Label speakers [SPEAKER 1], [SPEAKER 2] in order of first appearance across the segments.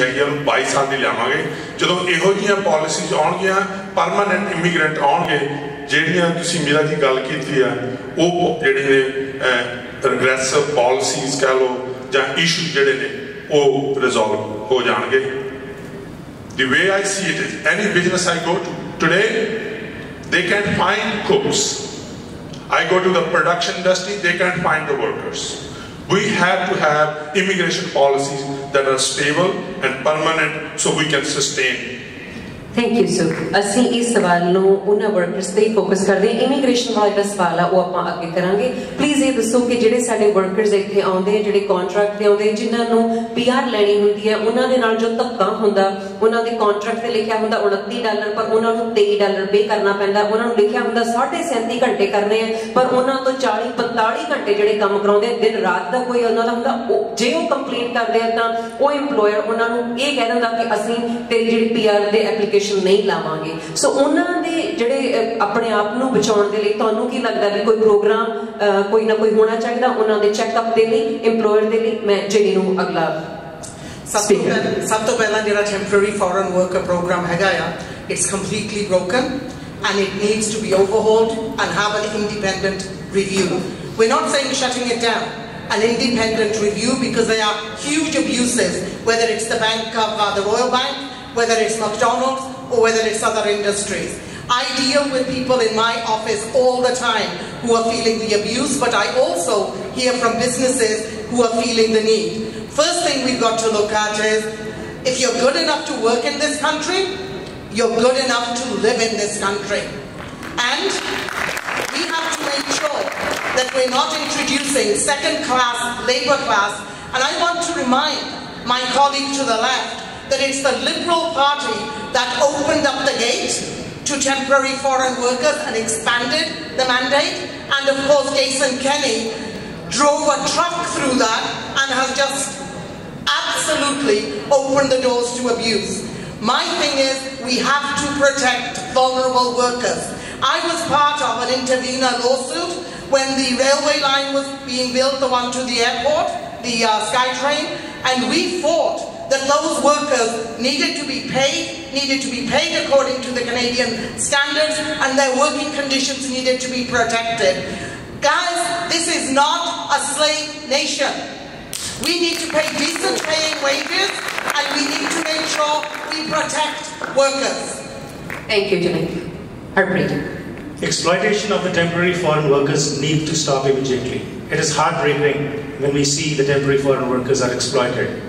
[SPEAKER 1] ਹੈਗੀਆਂ ਨੂੰ 22 ਸਾਲ ਦੀ ਲਿਆਵਾਂਗੇ ਜਦੋਂ ਇਹੋ ਜਿਹੀਆਂ ਪਾਲਿਸੀਜ਼ ਆਉਣਗੀਆਂ ਪਰਮਾਨੈਂਟ ਇਮੀਗ੍ਰੈਂਟ ਆਉਣਗੇ ਜਿਹੜੀਆਂ ਤੁਸੀਂ ਮੇਰਾ ਜੀ ਗੱਲ ਕੀਤੀ ਆ ਉਹ ਜਿਹੜੇ ਨੇ ਰਿਗਰੈਸਿਵ ਪਾਲਿਸੀਜ਼ ਕਹ ਲੋ ਜਾਂ ਇਸ਼ੂ ਜਿਹੜੇ ਨੇ ਉਹ ਰਿਜ਼ੋਲਵ ਹੋ ਜਾਣਗੇ the way I see it is any business I go to today they can't find cooks I go to the production industry they can't find the workers we have to have immigration policies that are stable and permanent so we can sustain
[SPEAKER 2] thank you sir ਅਸੀਂ ਇਸ ਸਵਾਲ ਨੂੰ ਉਹਨਾਂ workers ਤੇ focus ਕਰਦੇ ਹਾਂ। Immigration ਵਾਲਾ ਜਿਹੜਾ ਸਵਾਲ ਆ, ਉਹ ਆਪਾਂ ਅੱਗੇ ਕਰਾਂਗੇ। ਪਲੀਜ਼ ਇਹ ਦੱਸੋ ਕਿ ਜਿਹੜੇ ਸਾਡੇ ਵਰਕਰਸ ਇੱਥੇ ਆਉਂਦੇ ਜਿਹੜੇ ਕੰਟਰੈਕਟ ਤੇ ਆਉਂਦੇ ਜਿਨ੍ਹਾਂ ਨੂੰ ਪੀਆਰ ਲੈਣੀ ਹੁੰਦੀ ਹੈ ਉਹਨਾਂ ਦੇ ਨਾਲ ਜੋ ਧੱਕਾ ਹੁੰਦਾ, ਉਹਨਾਂ ਦੇ ਕੰਟਰੈਕਟ ਤੇ ਲਿਖਿਆ ਹੁੰਦਾ 29 ਡਾਲਰ, ਪਰ ਉਹਨਾਂ ਨੂੰ 23 ਡਾਲਰ ਪੇ ਕਰਨਾ ਪੈਂਦਾ। ਉਹਨਾਂ ਨੂੰ ਲਿਖਿਆ ਹੁੰਦਾ 37.5 ਘੰਟੇ ਕਰਨੇ ਆ, ਪਰ ਉਹਨਾਂ ਤੋਂ 40 45 ਘੰਟੇ ਜਿਹੜੇ ਕੰਮ ਕਰਾਉਂਦੇ ਦਿਨ ਰਾਤ ਦਾ ਕੋਈ ਉਹਨਾਂ ਦਾ ਹੁੰਦਾ ਜੇ ਉਹ ਕੰਪਲੀਟ ਕਰਦੇ ਆ, ਤਾਂ ਉਹ EMPLOYER ਉਹਨਾਂ ਨੂੰ ਇਹ ਕਹਿ ਦਿੰਦਾ ਕਿ ਅਸੀਂ ਤੇਰੀ ਜਿਹੜੀ ਪੀਆਰ ਦੇ ਐਪਲੀਕੇਸ਼ਨ ਨਹੀਂ ਲਾਵਾਂਗੇ ਸੋ ਉਹਨਾਂ ਦੇ ਜਿਹੜੇ ਆਪਣੇ ਆਪ ਨੂੰ ਬਚਾਉਣ ਦੇ ਲਈ ਤੁਹਾਨੂੰ ਕੀ ਲੱਗਦਾ ਵੀ ਕੋਈ ਪ੍ਰੋਗਰਾਮ ਕੋਈ ਨਾ ਕੋਈ ਹੋਣਾ ਚਾਹੀਦਾ ਉਹਨਾਂ ਦੇ ਚੈੱਕਅਪ ਦੇ ਲਈ EMPLOYER ਦੇ ਲਈ ਮੈਂ ਜਿਹੜੀ ਨੂੰ ਅਗਲਾ
[SPEAKER 3] ਸਭ ਤੋਂ ਪਹਿਲਾਂ ਸਭ ਤੋਂ ਪਹਿਲਾਂ ਜਿਹੜਾ ਟੈਂਪਰੇਰੀ ਫੋਰਨ ਵਰਕਰ ਪ੍ਰੋਗਰਾਮ ਹੈਗਾ ਆ it's completely broken and it needs to be overhauled and have an independent review. We're not saying shutting it down. An independent review because there are huge abuses, whether it's the bank of uh, the Royal Bank, whether it's McDonald's, or whether it's other industries. I deal with people in my office all the time who are feeling the abuse, but I also hear from businesses who are feeling the need. First thing we've got to look at is if you're good enough to work in this country, you're good enough to live in this country. And we have to make sure that we're not introducing second class labor class. And I want to remind my colleague to the left that it's the Liberal Party that opened up the gate to temporary foreign workers and expanded the mandate. And of course, Jason Kenney drove a truck through that and has just absolutely opened the doors to abuse. My thing is, we have to protect vulnerable workers. I was part of an intervener lawsuit when the railway line was being built, the one to the airport, the uh, SkyTrain, and we fought that those workers needed to be paid, needed to be paid according to the Canadian standards, and their working conditions needed to be protected. Guys, this is not a slave nation. We need to pay decent paying wages, and we need to make sure we protect workers.
[SPEAKER 2] Thank you, Jimmy. Harpreet.
[SPEAKER 4] Exploitation of the temporary foreign workers need to stop immediately. It is heartbreaking when we see the temporary foreign workers are exploited.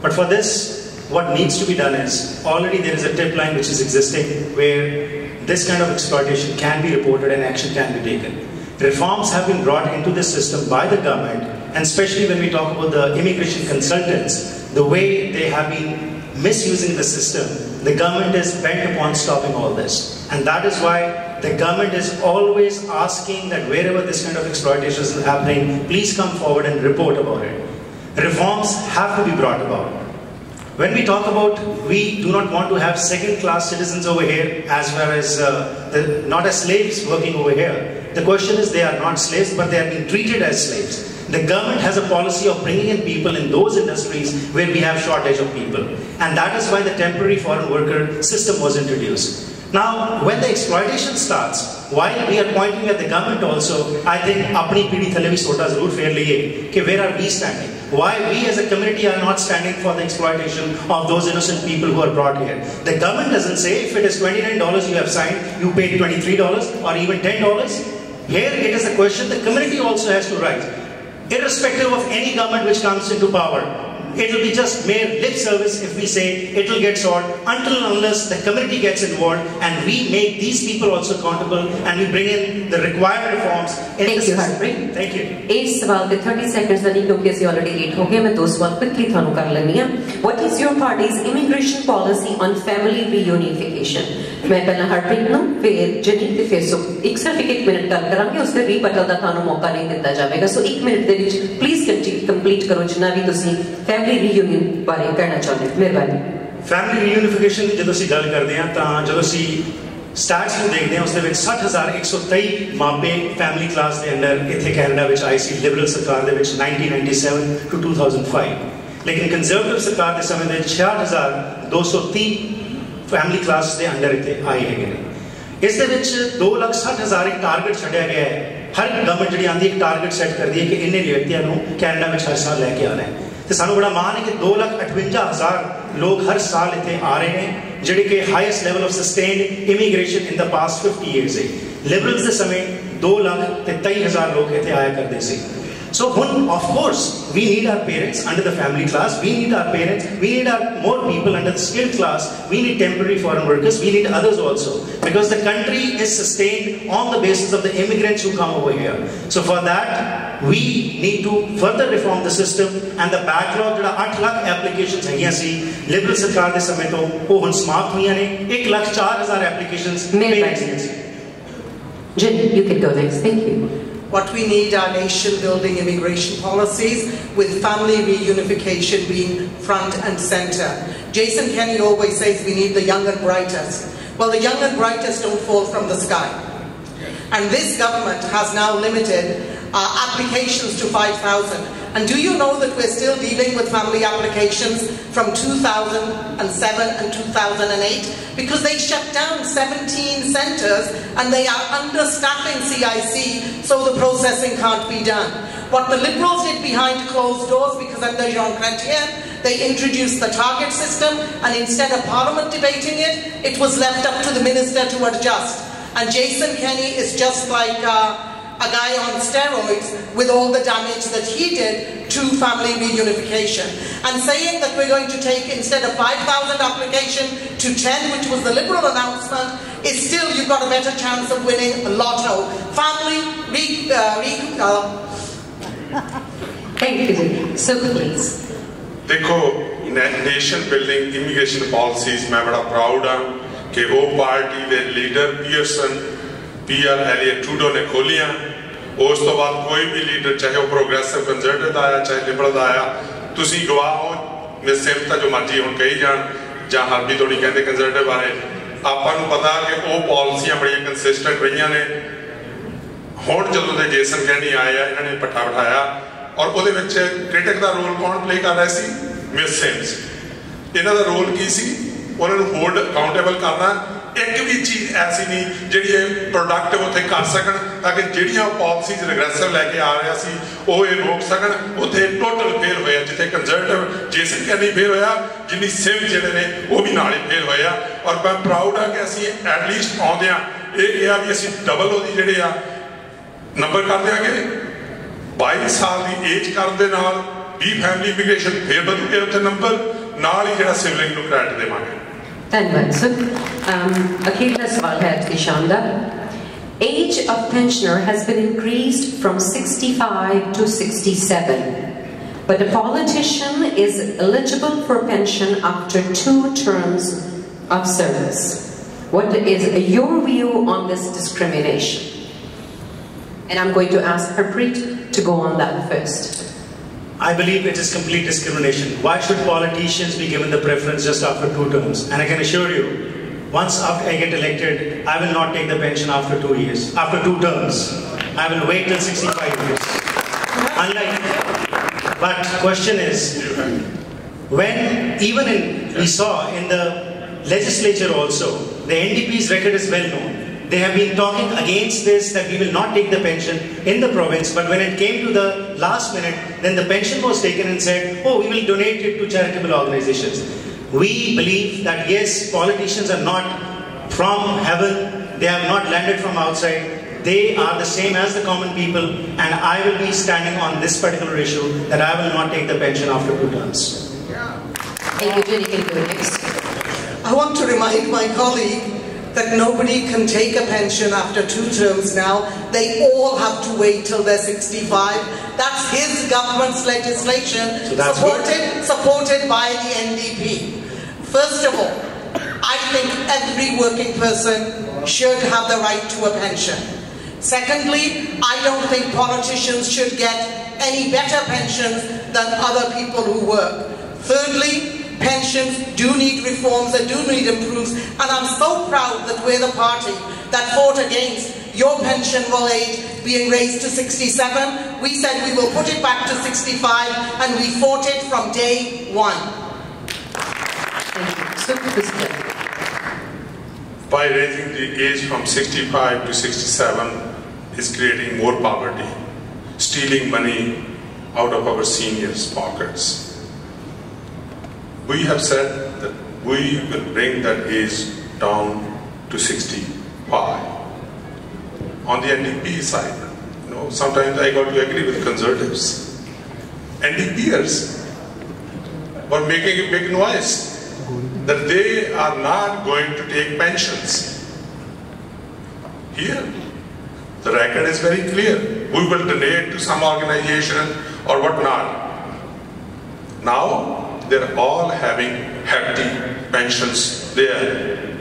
[SPEAKER 4] But for this, what needs to be done is already there is a tip line which is existing where this kind of exploitation can be reported and action can be taken. Reforms have been brought into the system by the government, and especially when we talk about the immigration consultants, the way they have been misusing the system, the government is bent upon stopping all this. And that is why the government is always asking that wherever this kind of exploitation is happening, please come forward and report about it. Reforms have to be brought about. When we talk about we do not want to have second class citizens over here as well as uh, the, not as slaves working over here, the question is they are not slaves but they are being treated as slaves. The government has a policy of bringing in people in those industries where we have shortage of people. And that is why the temporary foreign worker system was introduced. Now, when the exploitation starts, while we are pointing at the government also, I think apni pidi thale bhi sota zarur fair liye where are we standing? Why we as a community are not standing for the exploitation of those innocent people who are brought here? The government doesn't say if it is $29 you have signed, you pay $23 or even $10. Here it is a question the community also has to rise. Irrespective of any government which comes into power, it will be just mere lip service if we say it will get solved until unless the community gets involved and we make these people also accountable and we bring in the required reforms.
[SPEAKER 2] Thank you, Harpreet.
[SPEAKER 4] Thank you.
[SPEAKER 2] Thank you. the 30 seconds I need to you already late हो गए quickly थानू What is your party's immigration policy on family reunification? ਮੈਂ ਪਹਿਲਾਂ ਹਰਪ੍ਰੀਤ ਨੂੰ ਫਿਰ ਜਨੀ ਤੇ ਫਿਰ ਸੁਖ। ਇੱਕ ਸਿਰਫ ਇੱਕ ਮਿੰਟ ਗੱਲ ਕਰਾਂਗੇ, ਉਸ ਤੇ ਰੀਪਟਲ ਦਾ ਤੁਹਾਨੂੰ ਮੌਕਾ ਨਹੀਂ ਦਿੱਤਾ ਜਾਵੇਗਾ। ਸੋ ਇੱਕ ਮਿੰਟ ਦੇ ਵਿੱਚ ਪਲੀਜ਼ ਕੰਪਲੀਟ ਕਰੋ ਜਿੰਨਾ ਵੀ ਤੁਸੀਂ ਫੈਮਿਲੀ ਰੀਯੂਨੀਅਨ ਬਾਰੇ ਕਹਿਣਾ ਚਾਹੁੰਦੇ ਮਿਹਰਬਾਨੀ।
[SPEAKER 4] ਫੈਮਿਲੀ ਰੀਯੂਨੀਫਿਕੇਸ਼ਨ ਦੀ ਜਦੋਂ ਅਸੀਂ ਗੱਲ ਕਰਦੇ ਹਾਂ, ਤਾਂ ਜਦੋਂ ਅਸੀਂ ਸਟੈਟਸ ਨੂੰ ਦੇਖਦੇ ਹਾਂ, ਉਸ ਦੇ ਵਿੱਚ 60123 ਮਾਪੇ ਫੈਮਿਲੀ ਕਲਾਸ ਦੇ ਅੰਡਰ ਇੱਥੇ ਕੈਨੇਡਾ ਵਿੱਚ ਆਈ ਸੀ ਲਿਬਰਲ ਸਰਕਾਰ ਦੇ ਵਿੱਚ 1997 ਟੂ 2005 ਲੇਕਿਨ ਕੰਜ਼ਰਵੇਟਿਵ ਸਰਕਾਰ ਦੇ ਸਮੇਂ ਦੇ 66230 ਫੈਮਿਲੀ ਕਲਾਸ ਦੇ ਅੰਡਰ ਇੱਥੇ ਆਏ ਹੈਗੇ ਨੇ। ਇਸ ਦੇ ਵਿੱਚ 2,60,000 ਇੱਕ ਟਾਰਗੇਟ ਛੱਡਿਆ ਗਿਆ ਹੈ। ਹਰ ਗਵਰਨਮੈਂਟ ਜਿਹੜੀ ਆਂਦੀ ਇੱਕ ਟਾਰਗੇਟ ਸੈੱਟ ਕਰਦੀ ਹੈ ਕਿ ਇੰਨੇ ਵਿਅਕਤੀਆਂ ਨੂੰ ਕੈਨੇਡਾ ਵਿੱਚ ਹਰ ਸਾਲ ਲੈ ਕੇ ਆਣਾ ਹੈ। ਤੇ ਸਾਨੂੰ ਬੜਾ ਮਾਣ ਹੈ ਕਿ 2,58,000 ਲੋਕ ਹਰ ਸਾਲ ਇੱਥੇ ਆ ਰਹੇ ਨੇ ਜਿਹੜੇ ਕਿ highest level of sustained immigration in the past 50 years ਹੈ। ਲਿਬਰਲਸ ਦੇ ਸਮੇਂ 2 ਲੱਖ ਤੇ 23000 ਲੋਕ ਇੱਥੇ ਆਇਆ ਕਰਦੇ ਸੀ। So, one, of course, we need our parents under the family class. We need our parents. We need our more people under the skilled class. We need temporary foreign workers. We need others also. Because the country is sustained on the basis of the immigrants who come over here. So for that, we need to further reform the system and the backlog ਜਿਹੜਾ 8 lakh applications ਹੈਗੀਆਂ ਸੀ Liberal ਸਰਕਾਰ ਦੇ ਸਮੇਂ ਤੋਂ ਉਹ ਹੁਣ ਸਮਾਪਤ ਹੋਈਆਂ ਨੇ 1 ਲੱਖ 4000 ਐਪਲੀਕੇਸ਼ਨਸ
[SPEAKER 2] ਮਿਹਰਬਾਨੀ Jin, you can go next. Thank you.
[SPEAKER 3] what we need are nation building immigration policies with family reunification being front and center. Jason Kenney always says we need the young and brightest. Well, the young and brightest don't fall from the sky. And this government has now limited uh, applications to 5,000. And do you know that we're still dealing with family applications from 2007 and 2008? Because they shut down 17 centres and they are understaffing CIC, so the processing can't be done. What the Liberals did behind closed doors, because under Jean Chrétien, they introduced the target system, and instead of Parliament debating it, it was left up to the Minister to adjust. And Jason Kenney is just like uh, a guy on steroids with all the damage that he did to family reunification. And saying that we're going to take, instead of 5,000 application to 10, which was the Liberal announcement, is still you've got a better chance of winning a lotto. Family re... Uh, re uh.
[SPEAKER 2] Thank you. So please.
[SPEAKER 1] देखो nation building immigration policies मैं बड़ा proud हूँ कि वो party the Pierre Elliott Trudeau ਨੇ ਖੋਲੀਆਂ। ਉਸ ਤੋਂ ਬਾਅਦ ਕੋਈ ਵੀ ਲੀਡਰ, ਚਾਹੇ ਉਹ ਪ੍ਰੋਗਰੈਸਿਵ ਕੰਜ਼ਰਵੇਟਿਵ ਦਾ ਆਇਆ, ਚਾਹੇ ਲਿਬਰਲ ਦਾ ਆਇਆ, ਤੁਸੀਂ ਗਵਾਹ ਹੋ ਮੈਂ ਸਿਫਤ ਜੋ ਮਰਜ਼ੀ ਹੁਣ ਕਹੀ ਜਾਣ, ਜਾਂ ਹਰਬੀ ਤੋੜੀ ਕਹਿੰਦੇ ਕੰਜ਼ਰਵੇਟਿਵ ਬਾਰੇ। ਆਪਾਂ ਨੂੰ ਪਤਾ ਕਿ ਉਹ ਪਾਲਿਸੀਆਂ ਬੜੀਆਂ ਕੰਸਿਸਟੈਂਟ ਰਹੀਆਂ ਨੇ। ਹੁਣ ਜਦੋਂ ਦੇ ਜੇਸਨ ਕੈਂਡੀ ਆਏ ਆ, ਇਹਨਾਂ ਨੇ ਪੱਠਾ ਬਿਠਾਇਆ, ਔਰ ਉਹਦੇ ਵਿੱਚ ਕ੍ਰਿਟਿਕ ਦਾ ਰੋਲ ਕੌਣ ਪਲੇ ਕਰ ਰਿਹਾ ਸੀ? ਮਿਸ ਸਿਮਸ ਇਹਨਾਂ ਦਾ ਰੋਲ ਕੀ ਸੀ? ਉਹਨਾਂ ਨੂੰ ਹੋਲਡ ਅਕਾਊਂਟੇਬਲ ਕਰਨਾ ਇੱਕ ਵੀ ਚੀਜ਼ ਐਸੀ ਨਹੀਂ ਜਿਹੜੀ ਇਹ ਪ੍ਰੋਡਕਟ ਉੱਥੇ ਕਰ ਸਕਣ, ਤਾਂ ਕਿ ਜਿਹੜੀਆਂ ਪਾਲਿਸੀਜ਼ ਰਿਗਰੈਸਿਵ ਲੈ ਕੇ ਆ ਰਿਹਾ ਸੀ, ਉਹ ਇਹ ਰੋਕ ਸਕਣ। ਉੱਥੇ ਟੋਟਲ ਫੇਲ ਹੋਇਆ, ਜਿੱਥੇ ਕੰਜ਼ਰਵੇਟਿਵ ਜੇਸਨ ਕੈਨੀ ਫੇਲ ਹੋਇਆ, ਜਿੰਨੀ ਸਿਮ ਜਿਹੜੇ ਨੇ, ਉਹ ਵੀ ਨਾਲ ਹੀ ਫੇਲ ਹੋਇਆ ਔਰ ਮੈਂ ਪ੍ਰਾਊਡ ਆ ਕਿ ਅਸੀਂ ਐਟਲੀਸਟ ਆਉਂਦੇ ਆ ਇਹ ਕਿਹਾ ਵੀ ਅਸੀਂ ਡਬਲ ਉਹਦੀ ਜਿਹੜੇ ਆ ਨੰਬਰ ਕਰ ਦਿਆਂਗੇ। 22 ਸਾਲ ਦੀ ਏਜ ਕਰਨ ਦੇ ਨਾਲ ਵੀ ਫੈਮਿਲੀ ਇਮੀਗ੍ਰੇਸ਼ਨ ਫੇਰ ਵਧੂਗੇ ਉੱਥੇ ਨੰਬਰ ਨਾਲ ਹੀ ਜਿਹੜਾ ਸਿਵਲਿੰਗ ਨੂੰ ਕ੍ਰੈਡਿਟ ਦੇਵਾਂਗੇ।
[SPEAKER 2] Tenmensen. Um, Achilles Valhet Ishanda. Age of pensioner has been increased from 65 to 67, but a politician is eligible for pension after two terms of service. What is your view on this discrimination? And I'm going to ask Harpreet to go on that first.
[SPEAKER 4] I believe it is complete discrimination. Why should politicians be given the preference just after two terms? And I can assure you, once after I get elected, I will not take the pension after two years, after two terms. I will wait till 65 years. Unlike, but question is, when even in, we saw in the legislature also, the NDP's record is well known. They have been talking against this that we will not take the pension in the province, but when it came to the last minute, then the pension was taken and said, oh, we will donate it to charitable organizations. We believe that yes, politicians are not from heaven, they have not landed from outside. They are the same as the common people, and I will be standing on this particular issue that I will not take the pension after two terms.
[SPEAKER 2] Thank you, Jenny. Can go next.
[SPEAKER 3] I want to remind my colleague that nobody can take a pension after two terms now. They all have to wait till they're 65. That's his government's legislation,
[SPEAKER 4] So
[SPEAKER 3] supported, supported by the NDP. First of all, I think every working person should have the right to a pension. Secondly, I don't think politicians should get any better pensions than other people who work. Thirdly, pensions do need reforms, they do need improves, and I'm so proud that we're the party that fought against your pensionable age being raised to 67. We said we will put it back to 65, and we fought it from day one.
[SPEAKER 1] By raising the age from 65 to 67 is creating more poverty, stealing money out of our seniors' pockets. We have said that we will bring that age down to 65. On the NDP side, you know, sometimes I got to agree with conservatives. NDPers were making a big noise that they are not going to take pensions. Here, the record is very clear. We will donate to some organization or whatnot. Now, they're all having hefty pensions there.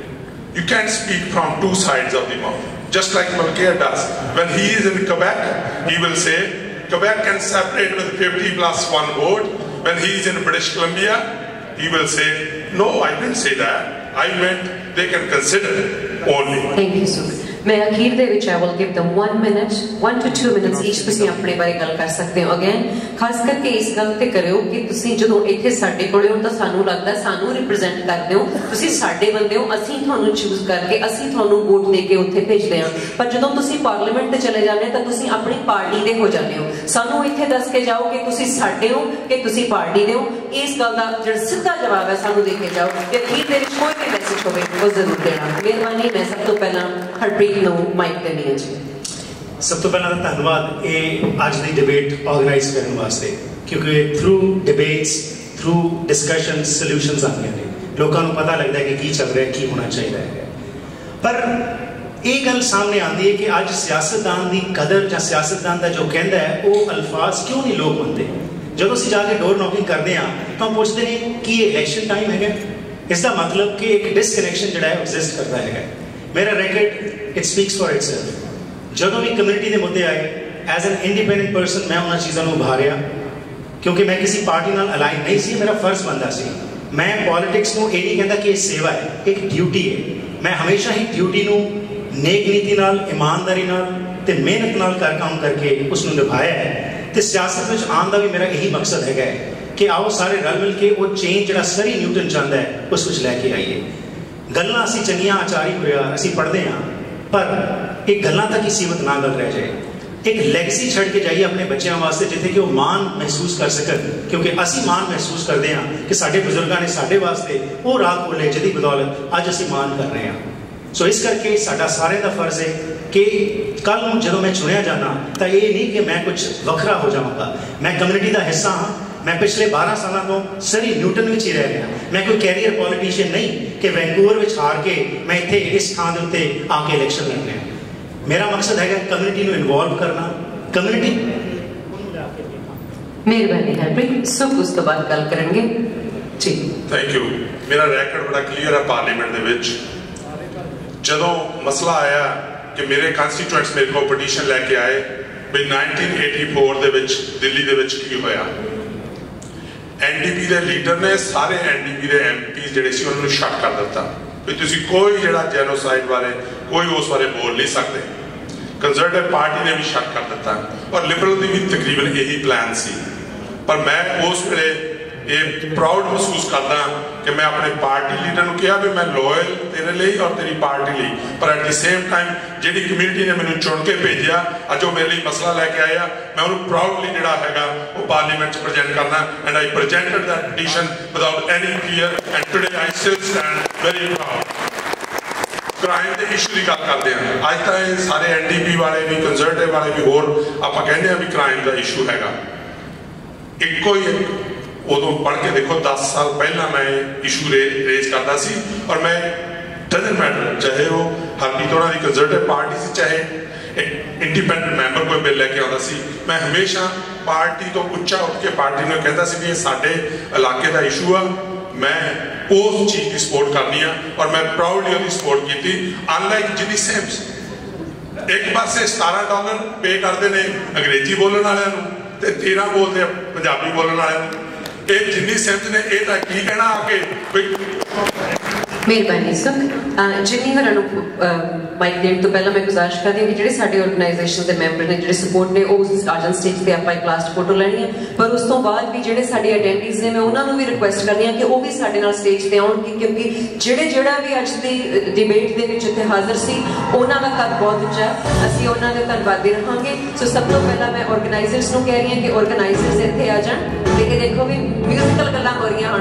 [SPEAKER 1] You can't speak from two sides of the mouth, just like Mulcair does. When he is in Quebec, he will say, Quebec can separate with 50 plus one vote. When he is in British Columbia, he will say, no, I didn't say that. I meant they can consider only.
[SPEAKER 2] Thank you, Sukh. ਮੈਂ ਅਖੀਰ ਦੇ ਵਿੱਚ I will give them 1 minute 1 to 2 minutes each ਤੁਸੀਂ ਆਪਣੇ ਬਾਰੇ ਗੱਲ ਕਰ ਸਕਦੇ ਹੋ ਅਗੇਨ ਖਾਸ ਕਰਕੇ ਇਸ ਗੱਲ ਤੇ ਕਰਿਓ ਕਿ ਤੁਸੀਂ ਜਦੋਂ ਇੱਥੇ ਸਾਡੇ ਕੋਲੇ ਹੋ ਤਾਂ ਸਾਨੂੰ ਲੱਗਦਾ ਸਾਨੂੰ ਰਿਪਰੈਜ਼ੈਂਟ ਕਰਦੇ ਹੋ। ਤੁਸੀਂ ਸਾਡੇ ਬੰਦੇ ਹੋ ਅਸੀਂ ਤੁਹਾਨੂੰ ਚੂਜ਼ ਕਰਕੇ ਅਸੀਂ ਤੁਹਾਨੂੰ ਵੋਟ ਦੇ ਕੇ ਉੱਥੇ ਭੇਜਦੇ ਹਾਂ। ਪਰ ਜਦੋਂ ਤੁਸੀਂ ਪਾਰਲੀਮੈਂਟ ਤੇ ਚਲੇ ਜਾਂਦੇ ਤਾਂ ਤੁਸੀਂ ਆਪਣੀ ਪਾਰਟੀ ਦੇ ਹੋ ਜਾਂਦੇ ਹੋ। ਸਾਨੂੰ ਇੱਥੇ ਦੱਸ ਕੇ ਜਾਓ ਕਿ ਤੁਸੀਂ ਸਾਡੇ ਹੋ ਕਿ ਤੁਸੀਂ ਪਾਰਟੀ ਦੇ ਹੋ। ਇਸ ਗੱਲ ਦਾ ਜਿਹੜਾ ਸਿੱਧਾ ਜਵਾਬ ਹੈ ਸਾਨੂੰ ਦੇ ਕੇ ਜਾਓ। ਕਿ ਅਖੀਰ ਦੇ ਕੋਈ ਵੀ ਮੈਸੇਜ ਹੋਵੇ ਉਹ ਜ਼ਰੂਰ ਦੇਣਾ ਮਿਹਰਬਾਨੀ ਮੈਂ ਸਭ ਤੋਂ ਪਹਿਲਾਂ ਹਰਪ੍ਰੀਤ ਨੂੰ ਮਾਈਕ ਦੇਣੀ ਹੈ ਜੀ
[SPEAKER 4] ਸਭ ਤੋਂ ਪਹਿਲਾਂ ਤਾਂ ਧੰਨਵਾਦ ਇਹ ਅੱਜ ਦੀ ਡਿਬੇਟ ਆਰਗੇਨਾਈਜ਼ ਕਰਨ ਵਾਸਤੇ ਕਿਉਂਕਿ through debates through discussions solutions ਆਉਂਦੀਆਂ ਨੇ ਲੋਕਾਂ ਨੂੰ ਪਤਾ ਲੱਗਦਾ ਹੈ ਕਿ ਕੀ ਚੱਲ ਰਿਹਾ ਹੈ ਕੀ ਹੋਣਾ ਚਾਹੀਦਾ ਹੈ ਪਰ ਇਹ ਗੱਲ ਸਾਹਮਣੇ ਆਉਂਦੀ ਹੈ ਕਿ ਅੱਜ ਸਿਆਸਤਦਾਨ ਦੀ ਕਦਰ ਜਾਂ ਸਿਆਸਤਦਾਨ ਦਾ ਜੋ ਕਹਿੰਦਾ ਹੈ ਉਹ ਅਲਫਾਜ਼ ਕਿਉਂ ਨਹੀਂ ਲੋਕ ਮੰਨਦੇ ਜਦੋਂ ਅਸੀਂ ਜਾ ਕੇ ਡੋਰ ਨੌਕਿੰਗ ਕਰਦੇ ਹਾਂ ਤਾਂ ਪੁੱਛਦੇ ਨੇ ਕਿ ਇਹ ਇਲੈਕਸ਼ਨ ਟਾਈਮ ਹੈਗਾ ਇਸ ਦਾ ਮਤਲਬ ਕਿ ਇੱਕ ਡਿਸਕਨੈਕਸ਼ਨ ਜਿਹੜਾ ਹੈ ਐਗਜ਼ਿਸਟ ਕਰਦਾ ਹੈਗਾ ਮੇਰਾ ਰੈਕਟ ਇਟ ਸਪੀਕਸ ਫॉर ਇਟਸੈਲਫ ਜਦੋਂ ਵੀ ਕਮਿਊਨਿਟੀ ਦੇ ਮੁੱਦੇ ਆਏ ਐਜ਼ ਐਨ ਇੰਡੀਪੈਂਡੈਂਟ ਪਰਸਨ ਮੈਂ ਉਹਨਾਂ ਚੀਜ਼ਾਂ ਨੂੰ ਉਭਾਰਿਆ ਕਿਉਂਕਿ ਮੈਂ ਕਿਸੇ ਪਾਰਟੀ ਨਾਲ ਅਲਾਈਨ ਨਹੀਂ ਸੀ ਮੇਰਾ ਫਰਜ਼ ਬੰਦਾ ਸੀ ਮੈਂ ਪੋਲਿਟਿਕਸ ਨੂੰ ਇਹ ਨਹੀਂ ਕਹਿੰਦਾ ਕਿ ਇਹ ਸੇਵਾ ਹੈ ਇੱਕ ਡਿਊਟੀ ਹੈ ਮੈਂ ਹਮੇਸ਼ਾ ਹੀ ਡਿਊਟੀ ਨੂੰ ਨੇਕ ਨੀਤੀ ਨਾਲ ਇਮਾਨਦਾਰੀ ਨਾਲ ਤੇ ਮਿਹਨਤ ਨਾਲ ਕਰ ਕੰਮ ਕਰਕੇ ਉਸ ਨੂੰ ਨਿਭਾਇਆ ਹੈ ਤੇ ਸਿਆਸਤ ਵਿੱਚ ਆਉਣ ਦਾ ਵੀ ਮੇਰਾ ਇਹੀ ਮਕਸਦ ਹੈਗਾ ਹੈ ਕਿ ਆਓ ਸਾਰੇ ਰਲ ਮਿਲ ਕੇ ਉਹ ਚੇਂਜ ਜਿਹੜਾ ਸਰੀ ਨਿਊਟਨ ਚਾਹੁੰਦਾ ਹੈ, ਉਸ ਵਿੱਚ ਲੈ ਕੇ ਆਈਏ। ਗੱਲਾਂ ਅਸੀਂ ਚੰਗੀਆਂ ਆਚਾਰੀ ਹੋਇਆ ਅਸੀਂ ਪੜ੍ਹਦੇ ਹਾਂ, ਪਰ ਇਹ ਗੱਲਾਂ ਤੱਕ ਹੀ ਸੀਮਤ ਨਾ ਗੱਲ ਰਹਿ ਜਾਏ। ਇੱਕ ਲੈਗਸੀ ਛੱਡ ਕੇ ਜਾਈਏ ਆਪਣੇ ਬੱਚਿਆਂ ਵਾਸਤੇ, ਜਿੱਥੇ ਕਿ ਉਹ ਮਾਣ ਮਹਿਸੂਸ ਕਰ ਸਕਣ, ਕਿਉਂਕਿ ਅਸੀਂ ਮਾਣ ਮਹਿਸੂਸ ਕਰਦੇ ਹਾਂ ਕਿ ਸਾਡੇ ਬਜ਼ੁਰਗਾਂ ਨੇ ਸਾਡੇ ਵਾਸਤੇ ਉਹ ਰਾਹ ਖੋਲੇ ਜਿਹਦੀ ਬਦੌਲਤ ਅੱਜ ਅਸੀਂ ਮਾਣ ਕਰ ਰਹੇ ਹਾਂ। ਸੋ ਇਸ ਕਰਕੇ ਸਾਡਾ ਸਾਰਿਆਂ ਦਾ ਫਰਜ਼ ਹੈ ਕਿ ਕੱਲ ਨੂੰ ਜਦੋਂ ਮੈਂ ਚੁਣਿਆ ਜਾਣਾ ਤਾਂ ਇਹ ਨਹੀਂ ਕਿ ਮੈਂ ਕੁਝ ਵੱਖਰਾ ਹੋ ਜਾਵਾਂਗਾ। ਮੈਂ ਕਮਿਊਨਿਟੀ ਦਾ ਹਿੱਸਾ ਹਾਂ ਮੈਂ ਪਿਛਲੇ 12 ਸਾਲਾਂ ਤੋਂ ਸਰੀ ਨਿਊਟਨ ਵਿੱਚ ਹੀ ਰਹਿ ਰਿਹਾ ਮੈਂ ਕੋਈ ਕੈਰੀਅਰ ਪੋਲੀਟੀਸ਼ੀਅਨ ਨਹੀਂ ਕਿ ਵੈਂਕੂਵਰ ਵਿੱਚ ਹਾਰ ਕੇ ਮੈਂ ਇੱਥੇ ਇਸ ਥਾਂ ਦੇ ਉੱਤੇ ਆ ਕੇ ਇਲੈਕਸ਼ਨ ਲੜ ਰਿਹਾ ਮੇਰਾ ਮਕਸਦ ਹੈਗਾ ਕਮਿਊਨਿਟੀ ਨੂੰ ਇਨਵੋਲਵ ਕਰਨਾ ਕਮਿਊਨਿਟੀ
[SPEAKER 2] ਮਿਹਰਬਾਨੀ ਹਰਪ੍ਰੀਤ ਸੁਖ ਉਸ ਤੋਂ ਬਾਅਦ ਗੱਲ ਕਰਾਂਗੇ ਜੀ
[SPEAKER 1] ਥੈਂਕ ਯੂ ਮੇਰਾ ਰੈਕੋਰਡ ਬੜਾ ਕਲੀਅਰ ਹੈ ਪਾਰਲੀਮੈਂਟ ਦੇ ਵਿੱਚ ਜਦੋਂ ਮਸਲਾ ਆਇਆ ਕਿ ਮੇਰੇ ਕਨਸਟੀਟੂਐਂਟਸ ਮੇਰੇ ਕੋਲ ਪਟੀਸ਼ਨ ਲੈ ਕੇ ਆਏ ਵੀ 1984 ਦੇ ਵਿੱਚ ਦਿੱਲੀ ਦੇ ਵਿੱਚ ਕੀ ਹੋਇਆ ਐਨਡੀਪੀ ਦੇ ਲੀਡਰ ਨੇ, ਸਾਰੇ ਐਨਡੀਪੀ ਦੇ ਐਮਪੀ ਜਿਹੜੇ ਸੀ, ਉਹਨਾਂ ਨੂੰ ਸ਼ੱਕ ਕਰ ਦਿੱਤਾ ਵੀ ਤੁਸੀਂ ਕੋਈ ਜਿਹੜਾ ਜੈਨੋਸਾਈਡ ਬਾਰੇ, ਕੋਈ ਉਸ ਬਾਰੇ ਬੋਲ ਨਹੀਂ ਸਕਦੇ। ਕੰਜ਼ਰਵੇਟਿਵ ਪਾਰਟੀ ਨੇ ਵੀ ਸ਼ੱਕ ਕਰ ਦਿੱਤਾ ਔਰ ਲਿਬਰਲ ਦੀ ਵੀ ਤਕਰੀਬਨ ਇਹੀ ਪਲਾਨ ਸੀ। ਪਰ ਮੈਂ ਉਸ ਵੇਲੇ ਇਹ ਪ੍ਰਾਊਡ ਮਹਿਸੂਸ ਕਰਦਾ ਕਿ ਮੈਂ ਆਪਣੇ ਪਾਰਟੀ ਲੀਡਰ ਨੂੰ ਕਿਹਾ ਵੀ ਮੈਂ ਲਾਇਲ ਤੇਰੇ ਲਈ ਔਰ ਤੇਰੀ ਪਾਰਟੀ ਲਈ। ਪਰ ਐਟ ਦੀ ਸੇਮ ਟਾਈਮ ਜਿਹੜੀ ਕਮਿਊਨਿਟੀ ਨੇ ਮੈਨੂੰ ਚੁਣ ਕੇ ਭੇਜਿਆ, ਅੱਜ ਉਹ ਮੇਰੇ ਲਈ ਮਸਲਾ ਲੈ ਕੇ ਆਇਆ। ਮੈਂ ਉਹਨੂੰ ਪ੍ਰਾਊਡਲੀ ਜਿਹੜਾ ਹੈਗਾ, ਉਹ ਪਾਰਲੀਮੈਂਟ 'ਚ ਪ੍ਰੈਜ਼ੈਂਟ ਕਰਨਾ। And I presented that petition without any fear and today I still stand very proud crime ਦੇ ਇਸ਼ੂ ਦੀ ਗੱਲ ਕਰਦੇ ਹਾਂ। ਅੱਜ ਤਾਂ ਇਹ ਸਾਰੇ ਐਨਡੀਪੀ ਵਾਲੇ ਵੀ ਕੰਜ਼ਰਵੇਟਿਵ ਵਾਲੇ ਵੀ ਹੋਰ, ਆਪਾਂ ਕਹਿੰਦੇ ਆ ਵੀ ਕ੍ਰਾਈਮ ਦਾ ਇਸ਼ੂ ਹੈਗਾ। ਇੱਕੋ ਹੀ ਉਦੋਂ ਪੜ੍ਹ ਕੇ ਦੇਖੋ 10 ਸਾਲ ਪਹਿਲਾਂ ਮੈਂ ਇਸ਼ੂ ਰੇਜ਼ ਕਰਦਾ ਸੀ ਔਰ ਮੈਂ ਡਜ਼ਨਟ ਮੈਟਰ ਚਾਹੇ ਉਹ ਹਰਪ੍ਰੀਤ ਉਹਨਾਂ ਦੀ ਕੰਜ਼ਰਵੇਟਿਵ ਪਾਰਟੀ ਸੀ, ਚਾਹੇ ਇੰਡੀਪੈਂਡੈਂਟ ਮੈਂਬਰ ਕੋਈ ਬਿੱਲ ਲੈ ਕੇ ਆਉਂਦਾ ਸੀ, ਮੈਂ ਹਮੇਸ਼ਾ ਪਾਰਟੀ ਤੋਂ ਉੱਚਾ ਉੱਠ ਕੇ ਪਾਰਟੀ ਨੂੰ ਕਹਿੰਦਾ ਸੀ ਵੀ ਇਹ ਸਾਡੇ ਇਲਾਕੇ ਦਾ ਇਸ਼ੂ ਆ, ਮੈਂ ਉਸ ਚੀਜ਼ ਦੀ ਸਪੋਰਟ ਕਰਨੀ ਆ ਔਰ ਮੈਂ ਪ੍ਰਾਊਡਲੀ ਉਹਦੀ ਸਪੋਰਟ ਕੀਤੀ ਅਨਲਾਈਕ ਜਿਨੀ ਸੈਮਸ ਇੱਕ ਪਾਸੇ 17 ਡਾਲਰ ਪੇ ਕਰਦੇ ਨੇ ਅੰਗਰੇਜ਼ੀ ਬੋਲਣ ਵਾਲਿਆਂ ਨੂੰ ਤੇ 13 ਬੋਲਦੇ ਪੰਜਾਬੀ ਬੋਲਣ ਵਾਲਿਆਂ ਨੂੰ। ਇਹ ਜਿੰਨੀ ਸੈਮਸ ਨੇ, ਇਹ ਤਾਂ ਕੀ ਕਹਿਣਾ ਆ ਕੇ ਵੀ
[SPEAKER 2] ਮਿਹਰਬਾਨੀ ਸੁਖ ਜਿੰਨੀ ਹੋਰਾਂ ਨੂੰ ਮਾਈਕ ਦੇਣ ਤੋਂ ਪਹਿਲਾਂ ਮੈਂ ਗੁਜ਼ਾਰਿਸ਼ ਕਰਦੀ ਹਾਂ ਕਿ ਜਿਹੜੇ ਸਾਡੇ ਆਰਗੇਨਾਈਜੇਸ਼ਨ ਦੇ ਮੈਂਬਰ ਨੇ, ਜਿਹੜੇ ਸਪੋਰਟ ਨੇ, ਉਹ ਆਜਨ ਸਟੇਜ ਤੇ ਆਪਾਂ ਇੱਕ ਲਾਸਟ ਫੋਟੋ ਲੈਣੀ ਹੈ। ਪਰ ਉਸ ਤੋਂ ਬਾਅਦ ਵੀ ਜਿਹੜੇ ਸਾਡੇ ਅਟੈਂਡੀਜ਼ ਨੇ, ਮੈਂ ਉਹਨਾਂ ਨੂੰ ਵੀ ਰਿਕੁਐਸਟ ਕਰਦੀ ਹਾਂ ਕਿ ਉਹ ਵੀ ਸਾਡੇ ਨਾਲ ਸਟੇਜ ਤੇ ਆਉਣ ਕਿਉਂਕਿ ਜਿਹੜੇ, ਜਿਹੜਾ ਵੀ ਅੱਜ ਦੀ ਡਿਬੇਟ ਦੇ ਵਿੱਚ ਇੱਥੇ ਹਾਜ਼ਰ ਸੀ, ਉਹਨਾਂ ਦਾ ਕੱਦ ਬਹੁਤ ਉੱਚਾ ਅਸੀਂ ਉਹਨਾਂ ਦੇ ਧੰਨਵਾਦੀ ਰਹਾਂਗੇ। ਸੋ ਸਭ ਤੋਂ ਪਹਿਲਾਂ ਮੈਂ ਆਰਗੇਨਾਈਜ਼ਰਸ ਨੂੰ ਕਹਿ ਰਹੀ ਹਾਂ ਕਿ ਆਰਗੇਨਾਈਜ਼ਰਸ ਇੱਥੇ ਆ ਜਾਣ। लेके देखो भी म्यूजिकल गल्ला हो रही हैं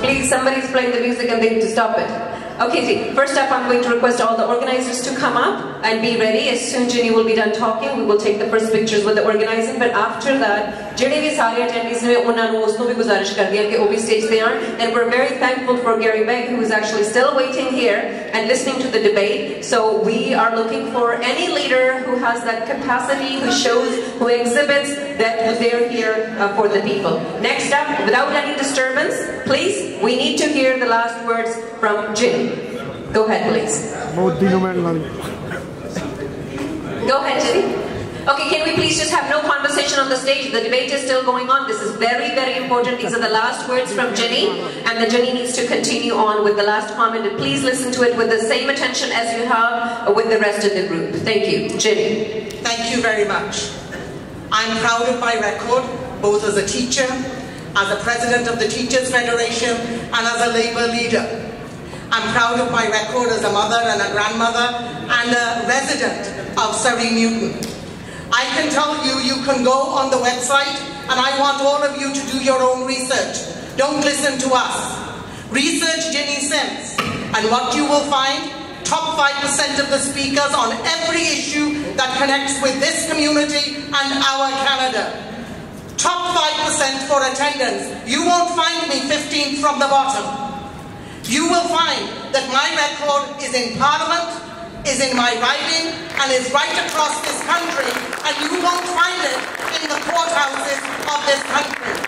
[SPEAKER 2] please somebody is the music and they to stop it Okay, see, first up I'm going to request all the organizers to come up and be ready. As soon Ginny will be done talking, we will take the first pictures with the organizing. But after that, ਜਿਹੜੇ ਵੀ ਸਾਰੇ attendees ਨੇ ਉਹਨਾਂ ਨੂੰ ਉਸ ਨੂੰ ਵੀ ਗੁਜ਼ਾਰਿਸ਼ ਕਰਦੀ ਹਾਂ ਕਿ ਉਹ ਵੀ stage ਤੇ ਆਣ and we're very thankful for Gary Begg who is actually still waiting here and listening to the debate. So we are looking for any leader who has that capacity, who shows, who exhibits that they're here uh, for the people. Next up, without any disturbance, please, we need to hear the last words from Ginny. Go ahead, please. Go ahead, Jinny. Okay, can we please just have no conversation on the stage? The debate is still going on. This is very, very important. These are the last words from Jenny, and the Jenny needs to continue on with the last comment. And please listen to it with the same attention as you have with the rest of the group. Thank you. Jenny.
[SPEAKER 3] Thank you very much. I'm proud of my record, both as a teacher, as a president of the Teachers Federation, and as a Labour leader. I'm proud of my record as a mother and a grandmother and a resident of Surrey Newton. I can tell you, you can go on the website and I want all of you to do your own research. Don't listen to us. Research Jinny Sims and what you will find, top 5% of the speakers on every issue that connects with this community and our Canada. Top 5% for attendance. You won't find me 15th from the bottom you will find that my record is in Parliament, is in my writing, and is right across this country, and you won't find it in the courthouses of this country.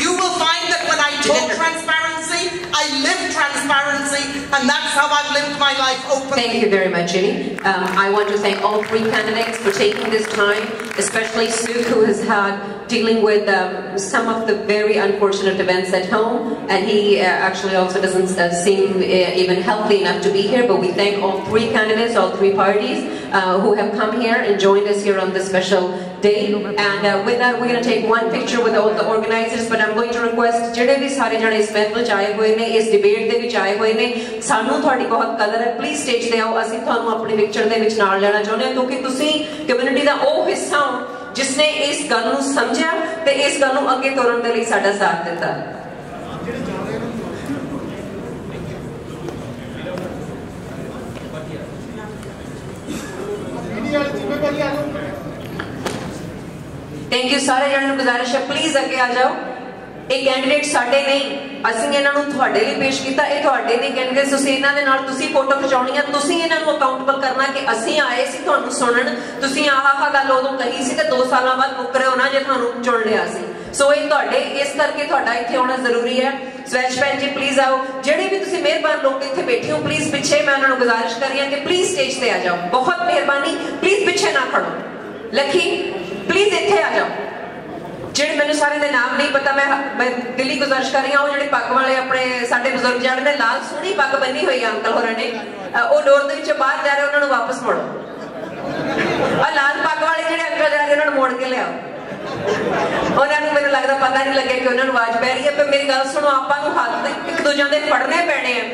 [SPEAKER 3] You will find that when I talk transparency, I live transparency, and that's how I've lived my life openly.
[SPEAKER 2] Thank you very much, Jinny. Um, I want to thank all three candidates for taking this time, especially Sue, who has had dealing with um, some of the very unfortunate events at home, and he uh, actually also doesn't uh, seem uh, even healthy enough to be here, but we thank all three candidates, all three parties, uh, who have come here and joined us here on this special day. And uh, with that, we're going to take one picture with all the organizers, but I'm going to request ਜਿਹੜੇ ਵੀ ਸਾਰੇ ਜਣੇ ਇਸ ਮਹਿਫਲ ਵਿੱਚ ਆਏ ਹੋਏ ਨੇ ਇਸ debate ਦੇ ਵਿੱਚ ਆਏ ਹੋਏ ਨੇ ਸਾਨੂੰ ਤੁਹਾਡੀ ਬਹੁਤ ਕਦਰ ਹੈ ਪਲੀਜ਼ ਸਟੇਜ ਤੇ ਆਓ ਅਸੀਂ ਤੁਹਾਨੂੰ ਆਪਣੀ ਪਿਕਚਰ ਦੇ ਵਿੱਚ ਨਾਲ ਲੈਣਾ ਚਾਹੁੰਦੇ ਹਾਂ ਕਿਉਂਕਿ ਤੁਸੀਂ ਕਮਿਊਨਿਟੀ ਦਾ ਉਹ ਹਿੱਸਾ ਹੋ ਜਿਸ ਨੇ ਇਸ ਗੱਲ ਨੂੰ ਸਮਝਿਆ ਤੇ ਇਸ ਗੱਲ ਨੂੰ ਅੱਗੇ ਤੋਰਨ ਦੇ ਲਈ ਸਾਡਾ ਸਾਥ ਦਿੱਤਾ ਥੈਂਕ ਯੂ ਸਾਰੇ ਜਣਾਂ ਨੂੰ ਗੁਜ਼ਾਰਿਸ਼ ਹੈ। ਪਲੀਜ਼ ਅੱਗੇ ਆ ਜਾਓ। ਇਹ ਕੈਂਡੀਡੇਟ ਸਾਡੇ ਨਹੀਂ। ਅਸੀਂ ਇਹਨਾਂ ਨੂੰ ਤੁਹਾਡੇ ਲਈ ਪੇਸ਼ ਕੀਤਾ। ਇਹ ਤੁਹਾਡੇ ਨਹੀਂ ਕੈਂਡੀਡੇਟ ਤੁਸੀਂ ਇਹਨਾਂ ਦੇ ਨਾਲ ਤੁਸੀਂ ਫੋਟੋ ਖਿਚਾਉਣੀ ਆ ਤੁਸੀਂ ਇਹਨਾਂ ਨੂੰ ਅਕਾਊਂਟੇਬਲ ਕਰਨਾ ਕਿ ਅਸੀਂ ਆਏ ਸੀ ਤੁਹਾਨੂੰ ਸੁਣਨ। ਤੁਸੀਂ ਆਹ ਆਹ ਗੱਲ ਉਦੋਂ ਕਹੀ ਸੀ ਤੇ 2 ਸਾਲਾਂ ਬਾਅਦ ਮੁੱਕਰੇ ਹੋਣਾ ਜੇ ਤੁਹਾਨੂੰ ਚੁਣ ਲਿਆ ਸੀ। ਸੋ ਇਹ ਤੁਹਾਡੇ, ਇਸ ਕਰਕੇ ਤੁਹਾਡਾ ਇੱਥੇ ਆਉਣਾ ਜ਼ਰੂਰੀ ਹੈ। ਸਵੈਸ਼ ਭੈਣ ਜੀ ਪਲੀਜ਼ ਆਓ। ਜਿਹੜੇ ਵੀ ਤੁਸੀਂ ਮਿਹਰਬਾਨ ਲੋਕ ਇੱਥੇ ਬੈਠੇ ਹੋ ਪਲੀਜ਼ ਪਿੱਛੇ ਮੈਂ ਉਹਨਾਂ ਨੂੰ ਗੁਜ਼ਾਰਿਸ਼ ਕਰ ਰਹੀ ਹਾਂ ਕਿ ਪਲੀਜ਼ ਸਟੇਜ ਤੇ ਆ ਜਾਓ। ਬਹੁਤ ਮਿਹਰਬਾਨੀ। ਪਲੀਜ਼ ਪਿੱਛੇ ਨਾ ਖੜੋ। ਲੱਖੀ ਪਲੀਜ਼ ਇੱਥੇ ਆ ਜਾਓ। ਜਿਹੜੇ ਮੈਨੂੰ ਸਾਰੇ ਦੇ ਨਾਮ ਨਹੀਂ ਪਤਾ, ਮੈਂ ਮੈਂ ਦਿੱਲੀ ਗੁਜ਼ਾਰਿਸ਼ ਕਰ ਰਹੀ ਹਾਂ, ਉਹ ਜਿਹੜੇ ਪੱਗ ਵਾਲੇ ਆਪਣੇ ਸਾਡੇ ਬਜ਼ੁਰਗ ਜਿਹੜੇ ਨੇ, ਲਾਲ ਸੋਹਣੀ ਪੱਗ ਬੰਨੀ ਹੋਈ ਆ ਅੰਕਲ ਹੋਰਾਂ ਨੇ ਉਹ ਡੋਰ ਦੇ ਵਿੱਚੋਂ ਬਾਹਰ ਜਾ ਰਹੇ, ਉਹਨਾਂ ਨੂੰ ਵਾਪਸ ਮੋੜੋ। ਆ ਲਾਲ ਪੱਗ ਵਾਲੇ ਜਿਹੜੇ ਅੰਕਲ ਜਾ ਰਹੇ, ਉਹਨਾਂ ਨੂੰ ਮੋੜ ਕੇ ਲਿਆਓ। ਉਹਨਾਂ ਨੂੰ ਮੈਨੂੰ ਲੱਗਦਾ ਪਤਾ ਨਹੀਂ ਲੱਗਿਆ ਕਿ ਉਹਨਾਂ ਨੂੰ ਆਵਾਜ਼ ਪੈ ਰਹੀ ਹੈ, ਪਰ ਮੇਰੀ ਗੱਲ ਸੁਣੋ, ਆਪਾਂ ਨੂੰ ਹੱਥ ਇੱਕ ਦੂਜਿਆਂ ਦੇ ਫੜਨੇ ਪੈਣੇ ਆ।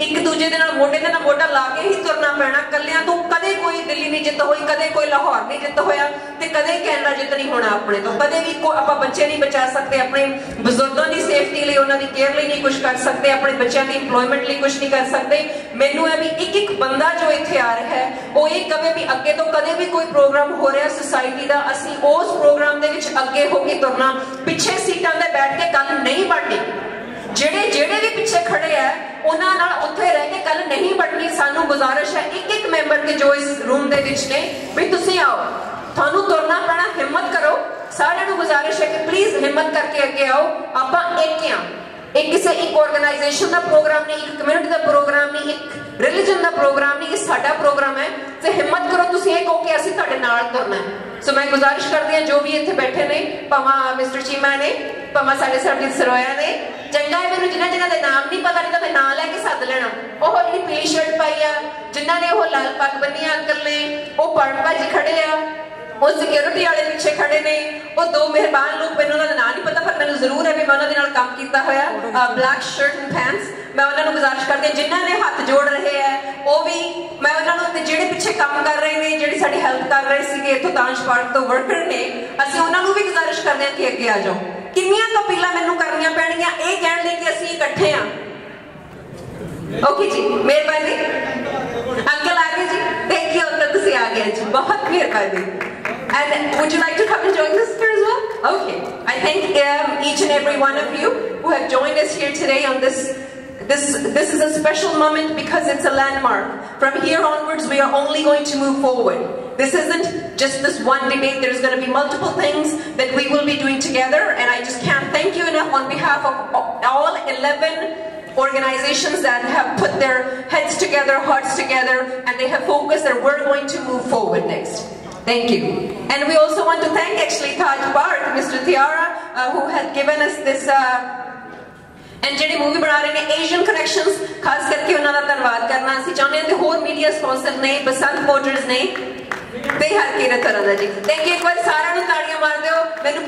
[SPEAKER 2] ਇੱਕ ਦੂਜੇ ਦੇ ਨਾਲ ਮੋਢੇ ਦੇ ਨਾਲ ਮੋਢਾ ਲਾ ਕੇ ਹੀ ਤੁਰਨਾ ਪੈਣਾ। ਕੱਲਿਆਂ ਤੋਂ ਕਦੇ ਕੋਈ ਦਿੱਲੀ ਨਹੀਂ ਜਿੱਤ ਹੋਈ, ਕਦੇ ਕੋਈ ਲਾਹੌਰ ਨਹੀਂ ਜਿੱਤ ਹੋਇਆ ਤੇ ਕਦੇ ਕੈਨੇਡਾ ਜਿੱਤ ਨਹੀਂ ਹੋਣਾ ਆਪਣੇ ਤੋਂ। ਕਦੇ ਵੀ ਆਪਾਂ ਬੱਚੇ ਨਹੀਂ ਬਚਾ ਸਕਦੇ, ਆਪਣੇ ਬਜ਼ੁਰਗਾਂ ਦੀ ਸੇਫਟੀ ਲਈ, ਉਹਨਾਂ ਦੀ ਕੇਅਰ ਲਈ ਨਹੀਂ ਕੁਝ ਕਰ ਸਕਦੇ, ਆਪਣੇ ਬੱਚਿਆਂ ਦੀ ਏਮਪਲੋਇਮੈਂਟ ਲਈ ਕੁਝ ਨਹੀਂ ਕਰ ਸਕਦੇ। ਮੈਨੂੰ ਇਹ ਵੀ ਇੱਕ ਇੱਕ ਬੰਦਾ ਜੋ ਇੱਥੇ ਆ ਰਿਹਾ ਹੈ, ਉਹ ਇਹ ਕਵੇ ਵੀ ਅੱਗੇ ਤੋਂ ਕਦੇ ਵੀ ਕੋਈ ਪ੍ਰੋਗਰਾਮ ਹੋ ਰਿਹਾ ਸੁਸਾਇਟੀ ਦਾ, ਅਸੀਂ ਉਸ ਪ੍ਰੋਗਰਾਮ ਦੇ ਵਿੱਚ ਅੱਗੇ ਹੋ ਕੇ ਤੁਰਨਾ। ਪਿੱਛੇ ਸੀਟਾਂ ਤੇ ਬੈਠ ਕੇ ਗੱਲ ਨਹੀਂ ਬਣਨੀ। ਜਿਹੜੇ ਜਿਹੜੇ ਵੀ ਪਿੱਛੇ ਖੜੇ ਆ ਉਹਨਾਂ ਨਾਲ ਉੱਥੇ ਰਹਿ ਕੇ ਕੱਲ ਨਹੀਂ ਬਣਨੀ, ਸਾਨੂੰ ਗੁਜ਼ਾਰਿਸ਼ ਹੈ ਇੱਕ ਇੱਕ ਮੈਂਬਰ ਦੇ ਜੋ ਇਸ ਰੂਮ ਦੇ ਵਿੱਚ ਨੇ, ਵੀ ਤੁਸੀਂ ਆਓ। ਤੁਹਾਨੂੰ ਤੁਰਨਾ ਪੈਣਾ, ਹਿੰਮਤ ਕਰੋ। ਸਾਰਿਆਂ ਨੂੰ ਗੁਜ਼ਾਰਿਸ਼ ਹੈ ਕਿ ਪਲੀਜ਼ ਹਿੰਮਤ ਕਰਕੇ ਅੱਗੇ ਆਓ। ਆਪਾਂ ਇੱਕ ਆ ਇੱਕ ਕਿਸੇ ਇੱਕ ਆਰਗੇਨਾਈਜੇਸ਼ਨ ਦਾ ਪ੍ਰੋਗਰਾਮ ਨਹੀਂ, ਇੱਕ ਕਮਿਊਨਿਟੀ ਦਾ ਪ੍ਰੋਗਰਾਮ ਨਹੀਂ, ਇੱਕ ਰਿਲੀਜਨ ਦਾ ਪ੍ਰੋਗਰਾਮ ਨਹੀਂ, ਇਹ ਸਾਡਾ ਪ੍ਰੋਗਰਾਮ ਹੈ। ਤੇ ਹਿੰਮਤ ਕਰੋ ਤੁਸੀਂ ਇਹ ਕਹੋ ਕਿ ਅਸੀਂ ਤੁਹਾਡੇ ਨਾਲ ਤੁਰਨਾ ਹੈ। ਸੋ ਮੈਂ ਗੁਜ਼ਾਰਿਸ਼ ਕਰਦੀ ਹਾਂ ਜੋ ਵੀ ਇੱਥੇ ਬੈਠੇ ਨੇ ਭਾਵਾਂ ਮਿਸਟਰ ਚੀਮਾ ਨੇ ਭਾਵਾਂ ਸਾਡੇ ਸਰਬਜੀਤ ਸਰੋਇਆ ਨੇ ਚੰਗਾ ਹੈ ਮੈਨੂੰ ਜਿਨ੍ਹਾਂ ਜਿਨ੍ਹਾਂ ਦੇ ਨਾਮ ਨਹੀਂ ਪਤਾ ਨਹੀਂ ਤਾਂ ਮੈਂ ਨਾਂ ਲੈ ਕੇ ਸੱਦ ਲੈਣਾ ਉਹ ਜਿਹੜੀ ਪੀਲੀ ਸ਼ਰਟ ਪਾਈ ਆ ਜਿਨ੍ਹਾਂ ਨੇ ਉਹ ਲਾਲ ਪੱਗ ਬੰਨੀ ਅੰਕਲ ਨੇ ਉਹ ਪਰਮ ਭਾਜੀ ਖੜੇ ਆ ਉਹ ਸਿਕਿਉਰਿਟੀ ਵਾਲੇ ਪਿੱਛੇ ਖੜੇ ਨੇ ਉਹ ਦੋ ਮਿਹਰਬਾਨ ਲੋਕ ਮੈਨੂੰ ਉਹਨਾਂ ਦਾ ਨਾਂ ਨਹੀਂ ਪਤਾ ਪਰ ਮੈਨੂੰ ਜ਼ਰੂਰ ਹੈ ਵੀ ਮੈਂ ਉਹਨਾਂ ਦੇ ਨਾਲ ਕੰਮ ਕੀਤਾ ਹੋਇਆ ਬਲੈਕ ਸ਼ਰਟ ਐਂਡ ਪੈਂਟਸ ਮੈਂ ਉਹਨਾਂ ਨੂੰ ਗੁਜ਼ਾਰਿਸ਼ ਕਰਦੀ ਹਾਂ ਜਿਨ੍ਹਾਂ ਨੇ ਹੱਥ ਜੋੜ ਰਹੇ ਹੈ ਉਹ ਵੀ ਮੈਂ ਉਹਨਾਂ ਨੂੰ ਤੇ ਜਿਹੜੇ ਪਿੱਛੇ ਕੰਮ ਕਰ ਰਹੇ ਨੇ ਜਿਹੜੀ ਸਾਡੀ ਹੈਲਪ ਕਰ ਰਹੇ ਸੀਗੇ ਇਥੋਂ ਤਾਂਸ਼ ਪਾਰਕ ਤੋਂ ਵਰਕਰ ਨੇ ਅਸੀਂ ਉਹਨਾਂ ਨੂੰ ਵੀ ਗੁਜ਼ਾਰਿਸ਼ ਕਰਦੇ ਹਾਂ ਕਿ ਅੱਗੇ ਆ ਜਾਓ। ਕਿੰਨੀਆਂ ਕਪੀਲਾਂ ਮੈਨੂੰ ਕਰਨੀਆਂ ਪੈਣਗੀਆਂ? ਇਹ ਕਹਿਣ ਲਈ ਕਿ ਅਸੀਂ ਇਕੱਠੇ ਆ ਓਕੇ ਜੀ ਮਿਹਰਬਾਨੀ। ਅੰਕਲ ਆ ਗਏ ਜੀ। ਥੈਂਕ ਯੂ ਅੰਕਲ ਤੁਸੀਂ ਆ ਗਏ ਜੀ। ਬਹੁਤ ਮਿਹਰਬਾਨੀ। And would you like to come and join us here as well? Okay. I thank um, each and every one of you who have joined us here today on this this this is a special moment because it's a landmark. From here onwards, we are only going to move forward. This isn't just this one debate. There's going to be multiple things that we will be doing together, and I just can't thank you enough on behalf of all 11 organizations that have put their heads together, hearts together, and they have focused that we're going to move forward next. Thank you. And we also want to thank actually Taj Park, Mr. Tiara, uh, who had given us this uh, and ਜਿਹੜੇ movie ਬਣਾ ਰਹੇ ਨੇ Asian connections ਖਾਸ ਕਰਕੇ ਉਹਨਾਂ ਦਾ ਧੰਨਵਾਦ ਕਰਨਾ ਅਸੀਂ ਚਾਹੁੰਦੇ ਹਾਂ ਤੇ ਹੋਰ ਮੀਡੀਆ ਸਪਾਂਸਰ ਨੇ, ਬਸੰਤ ਮੋਟਰਸ ਨੇ ਤੇ ਹਰ ਕਿਰਤ ਤਰ੍ਹਾਂ ਦਾ ਜੀ। ਥੈਂਕ ਯੂ ਇੱਕ ਵਾਰ ਸਾਰਿਆਂ ਨੂੰ ਤਾੜੀਆਂ ਮਾਰ ਦਿਓ, ਮੈਨੂੰ